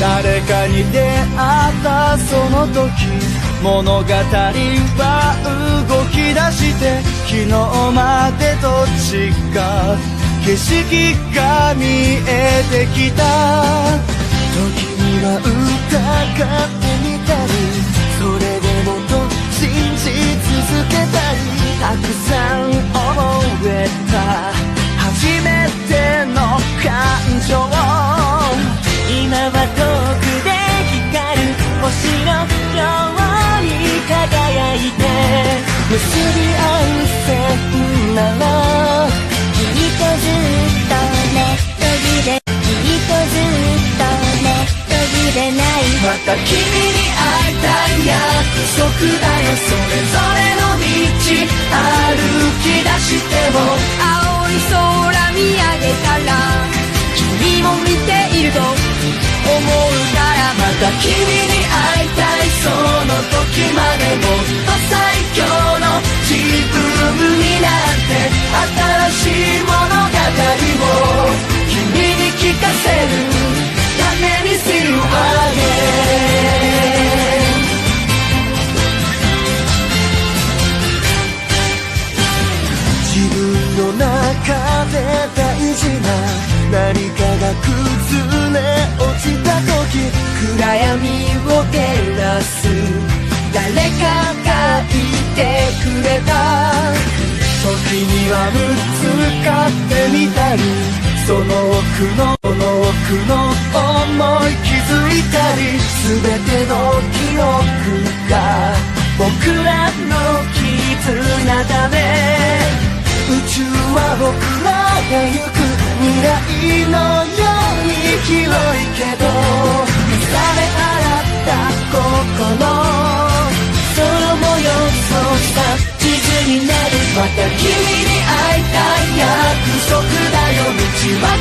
誰かに出会ったその時物語は動き出して昨日までと違う。景色が見えてきた。時には疑ってみれないまた君に会いたい約束だよそれぞれの道歩き出しても青い空見上げたら君も見ていると思うからまた君に会いたい。自分の中で大事な何かが崩れ落ちた時暗闇を照らす誰かがいてくれた時にはぶつかってみたりその奥のその奥の思い気づいたり全ての記憶が僕らの絆だねがゆく未来のように広いけど疲れ洗った心その模様そうした地図になるまた君に会いたい約束だよ道は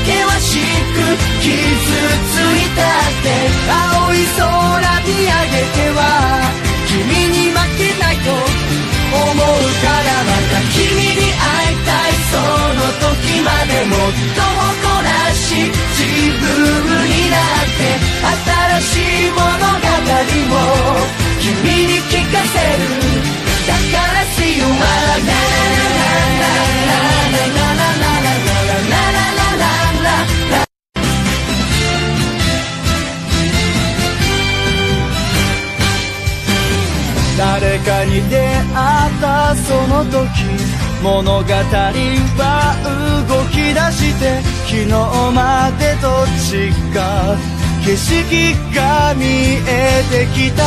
もっと誇らしい自分になって新しい物語を君に聞かせる。だから See you 誰かに出会ったその時。物語は動き出して昨日までと違う。景色が見えてきた。